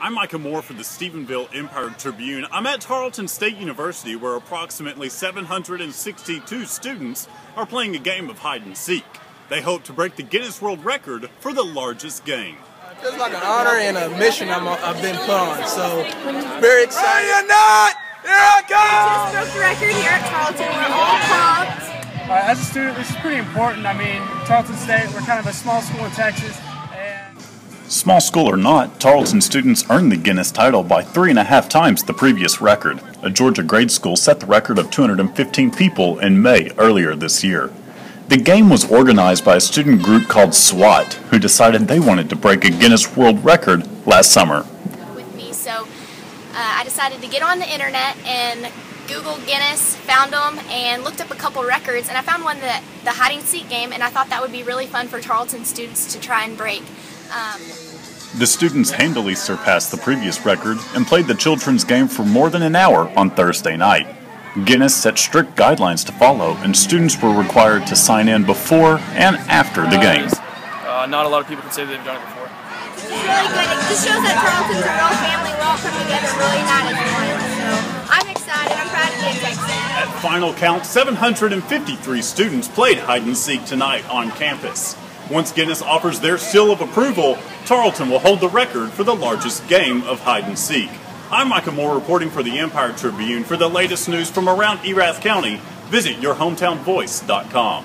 I'm Micah Moore for the Stephenville Empire Tribune. I'm at Tarleton State University where approximately 762 students are playing a game of hide and seek. They hope to break the Guinness World Record for the largest game. It feels like an honor and a mission i have been put on, so very excited. No, you're not! Here I come! Just broke the record here at Tarleton. We're all pumped. Uh, as a student, this is pretty important. I mean, Tarleton State, we're kind of a small school in Texas. Small school or not, Tarleton students earned the Guinness title by three and a half times the previous record. A Georgia grade school set the record of 215 people in May earlier this year. The game was organized by a student group called SWAT, who decided they wanted to break a Guinness World Record last summer. With me, so uh, I decided to get on the internet and Google Guinness, found them, and looked up a couple records, and I found one that the hide and seek game, and I thought that would be really fun for Tarleton students to try and break. Um, the students handily surpassed the previous record and played the children's game for more than an hour on Thursday night. Guinness set strict guidelines to follow, and students were required to sign in before and after the game. Uh, not a lot of people can say they've done it before. This is really good. It just shows that Tarleton's a real family. We're all coming together really not as one. So I'm excited. I'm proud to be in Texas. At final count, 753 students played hide and seek tonight on campus. Once Guinness offers their seal of approval, Tarleton will hold the record for the largest game of hide and seek. I'm Micah Moore reporting for the Empire Tribune. For the latest news from around Erath County, visit yourhometownvoice.com.